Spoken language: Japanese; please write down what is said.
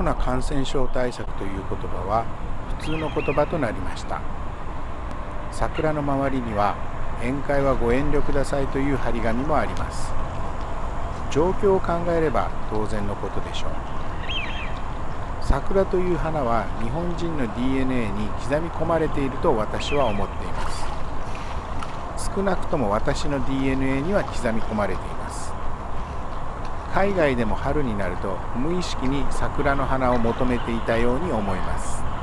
コロナ感染症対策という言葉は普通の言葉となりました。桜の周りには宴会はご遠慮くださいという張り紙もあります。状況を考えれば当然のことでしょう。桜という花は日本人の DNA に刻み込まれていると私は思っています。少なくとも私の DNA には刻み込まれています海外でも春になると無意識に桜の花を求めていたように思います。